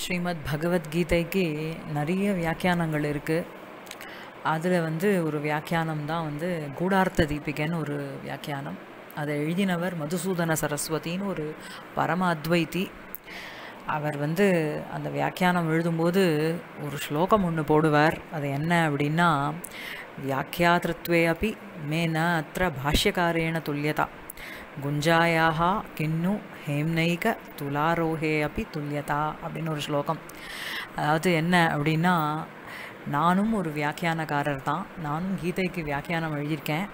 ஸ்ரீமத் பகவத்கீதைக்கு நிறைய வியாக்கியானங்கள் இருக்குது அதில் வந்து ஒரு வியாக்கியானம் தான் வந்து கூடார்த்த தீபிகைன்னு ஒரு வியாக்கியானம். அதை எழுதினவர் மதுசூதன சரஸ்வதின்னு ஒரு பரம அத்வைத்தி அவர் வந்து அந்த வியாக்கியானம் எழுதும்போது ஒரு ஸ்லோகம் ஒன்று போடுவார். அது என்ன அப்படின்னா व्याख्यातृत्वे अपि மே न अत्र भाष्यकारेण तुल्यता। குஞ்சாயாக கிண்ணு ஹேம்னைக துலாரோஹே அப்படி துல்லியதா அப்படின்னு ஒரு ஸ்லோகம் அதாவது என்ன அப்படின்னா நானும் ஒரு வியாக்கியானக்காரர் தான். நானும் கீதைக்கு வியாக்கியானம் எழுதியிருக்கேன்.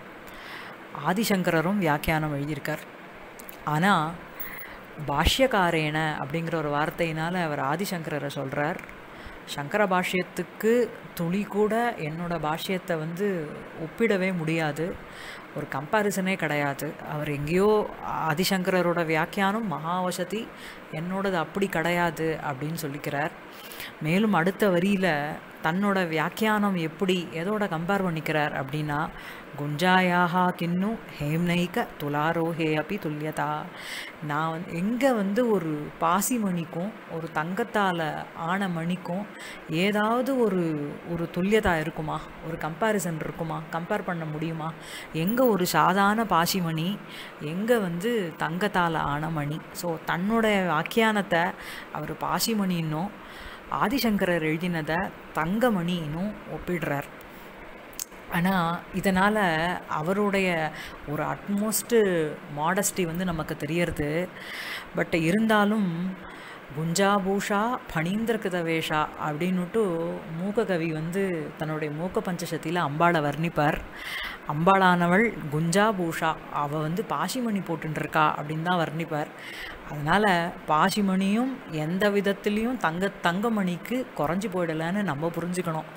ஆதிசங்கரரும் வியாக்கியானம் எழுதியிருக்கார். ஆனால் பாஷ்யக்காரேன அப்படிங்கிற ஒரு வார்த்தையினால் அவர் ஆதிசங்கரரை சொல்கிறார் சங்கர பாஷ்யத்துக்கு துளி கூட என்னோடய பாஷ்யத்தை வந்து ஒப்பிடவே முடியாது. ஒரு கம்பாரிசனே கிடையாது. அவர் எங்கேயோ ஆதிசங்கரோட வியாக்கியானம் மகாவசதி என்னோடது அப்படி கிடையாது அப்படின்னு சொல்லிக்கிறார். மேலும் அடுத்த வரியில் தன்னோட வியாக்கியானம் எப்படி எதோட கம்பேர் பண்ணிக்கிறார் அப்படின்னா குஞ்சாயாக கிண்ணு ஹேம்னைக்க துலாரோஹே அப்படி துல்லியதா நான் வந்து எங்கே வந்து ஒரு பாசி மணிக்கும் ஒரு தங்கத்தால் ஆன மணிக்கும் ஏதாவது ஒரு ஒரு துல்லியதா இருக்குமா? ஒரு கம்பேரிசன் இருக்குமா? கம்பேர் பண்ண முடியுமா? எங்கே ஒரு சாதாரண பாசிமணி எங்கே வந்து தங்கத்தால் ஆன மணி. ஸோ தன்னோட வியாக்கியானத்தை அவர் பாசிமணின்னும் ஆதிசங்கரர் எழுதினதை தங்கமணினும் ஒப்பிடுறார். ஆனால் இதனால் அவருடைய ஒரு அட்மோஸ்ட்டு மாடஸ்டி வந்து நமக்கு தெரியறது. பட் இருந்தாலும் குஞ்சாபூஷா பணீந்திரகிருத வேஷா அப்படின்னுட்டு மூக்ககவி வந்து தன்னுடைய மூக்க பஞ்சசத்தியில் அம்பாளை வர்ணிப்பார். அம்பாளானவள் குஞ்சாபூஷா அவள் வந்து பாசிமணி போட்டுருக்கா அப்படின்னு தான் வர்ணிப்பார். அதனால் பாசிமணியும் எந்த விதத்துலேயும் தங்க தங்கமணிக்கு குறைஞ்சி போயிடலான்னு நம்ம புரிஞ்சுக்கணும்.